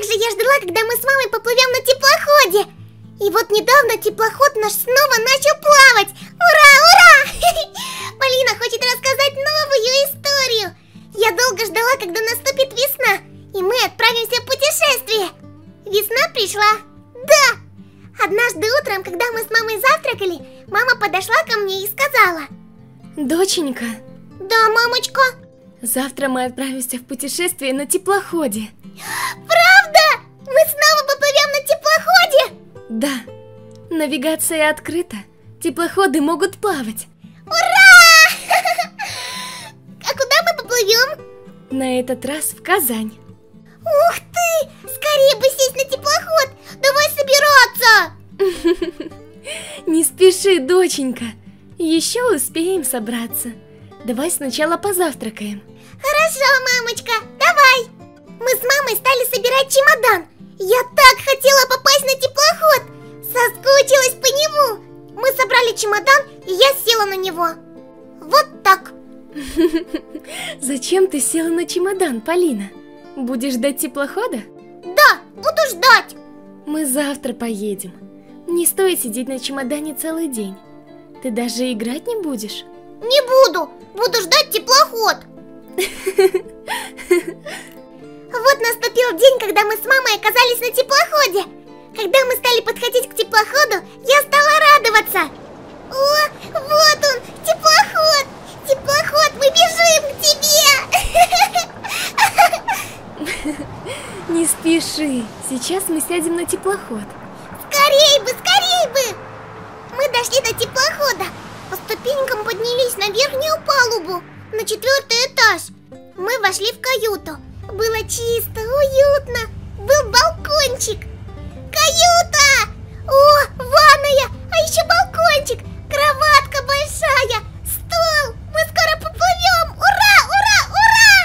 как же я ждала, когда мы с мамой поплывем на теплоходе! И вот недавно теплоход наш снова начал плавать! Ура, ура! Полина хочет рассказать новую историю! Я долго ждала, когда наступит весна, и мы отправимся в путешествие! Весна пришла! Да! Однажды утром, когда мы с мамой завтракали, мама подошла ко мне и сказала Доченька, Да, мамочка, завтра мы отправимся в путешествие на теплоходе. Мы снова поплывем на теплоходе? Да, навигация открыта. Теплоходы могут плавать. Ура! А куда мы поплывем? На этот раз в Казань. Ух ты! Скорее бы сесть на теплоход! Давай собираться! Не спеши, доченька. Еще успеем собраться. Давай сначала позавтракаем. Хорошо, мамочка, давай! Мы с мамой стали собирать чемодан. Я так хотела попасть на теплоход! Соскучилась по нему! Мы собрали чемодан, и я села на него. Вот так. Зачем ты села на чемодан, Полина? Будешь ждать теплохода? Да, буду ждать. Мы завтра поедем. Не стоит сидеть на чемодане целый день. Ты даже играть не будешь? Не буду, буду ждать теплоход. Вот наступил день, когда мы с мамой оказались на теплоходе. Когда мы стали подходить к теплоходу, я стала радоваться. О, вот он, теплоход! Теплоход, мы бежим к тебе! Не спеши. Сейчас мы сядем на теплоход. Скорей бы, скорей бы! Мы дошли до теплохода. По ступенькам поднялись на верхнюю палубу, на четвертый этаж. Мы вошли в каюту. Было чисто, уютно. Был балкончик. Каюта! О, ванная! А еще балкончик! Кроватка большая! Стол! Мы скоро поплывем! Ура, ура, ура!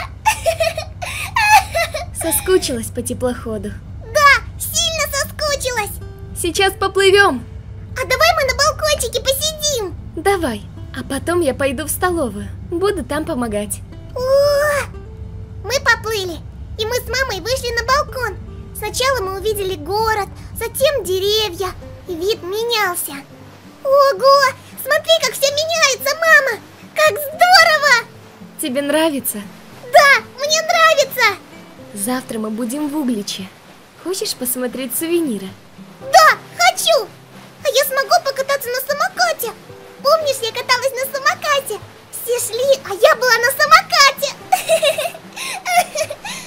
Соскучилась по теплоходу. Да, сильно соскучилась! Сейчас поплывем. А давай мы на балкончике посидим! Давай. А потом я пойду в столовую. Буду там помогать. О, мы поплыли, и мы с мамой вышли на балкон. Сначала мы увидели город, затем деревья, и вид менялся. Ого, смотри, как все меняется, мама! Как здорово! Тебе нравится? Да, мне нравится! Завтра мы будем в Угличе. Хочешь посмотреть сувениры? Да, хочу! А я смогу покататься на самокате? Помнишь, я каталась на самокате? Все шли, а я была на самокате!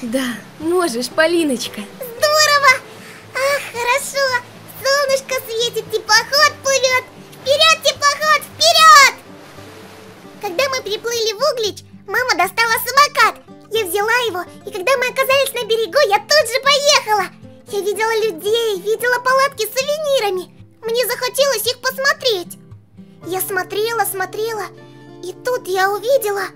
Да, можешь, Полиночка. Мы приплыли в Углич, мама достала самокат. Я взяла его, и когда мы оказались на берегу, я тут же поехала. Я видела людей, видела палатки с сувенирами. Мне захотелось их посмотреть. Я смотрела, смотрела, и тут я увидела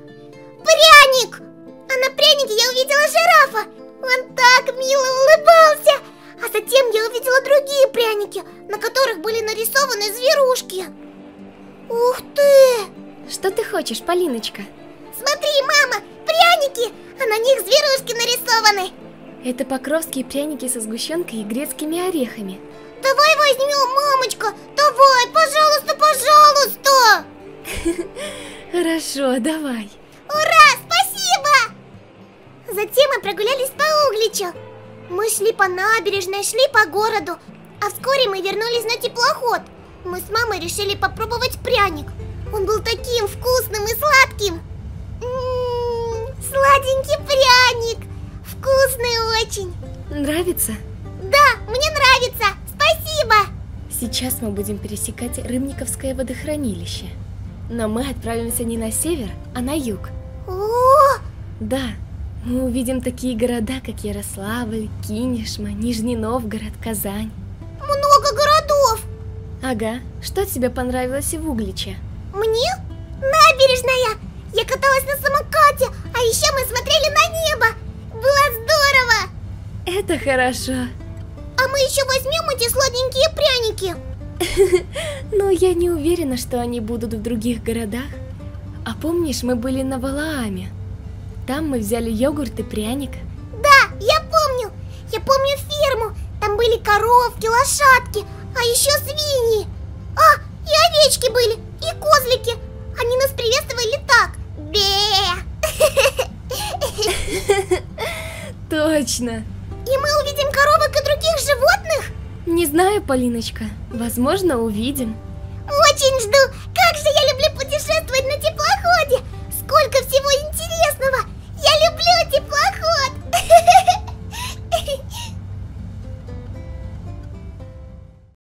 пряник! А на прянике я увидела жирафа. Он так мило улыбался. А затем я увидела другие пряники, на которых были нарисованы зверушки. Ух ты! Что ты хочешь, Полиночка? Смотри, мама, пряники, а на них зверушки нарисованы. Это покровские пряники со сгущенкой и грецкими орехами. Давай возьмем, мамочка, давай, пожалуйста, пожалуйста. Хорошо, давай. Ура, спасибо! Затем мы прогулялись по Угличу. Мы шли по набережной, шли по городу, а вскоре мы вернулись на теплоход. Мы с мамой решили попробовать пряник. Он был таким вкусным и сладким. М-м, сладенький пряник. Вкусный очень. Нравится? Да, мне нравится. Спасибо. Сейчас мы будем пересекать Рыбниковское водохранилище. Но мы отправимся не на север, а на юг. О, Да, мы увидим такие города, как Ярославль, Кинешма, Нижний Новгород, Казань. много городов. Ага, что тебе понравилось в Угличе? Мне? Набережная! Я каталась на самокате, а еще мы смотрели на небо! Было здорово! Это хорошо. А мы еще возьмем эти сладенькие пряники! Но я не уверена, что они будут в других городах. А помнишь, мы были на Валааме? Там мы взяли йогурт и пряник. Да, я помню! Я помню ферму. Там были коровки, лошадки, а еще свиньи. А, и овечки были, и козлики. Они нас приветствовали так. Бе! Точно. И мы увидим коровок и других животных? Не знаю, Полиночка. Возможно, увидим. Очень жду.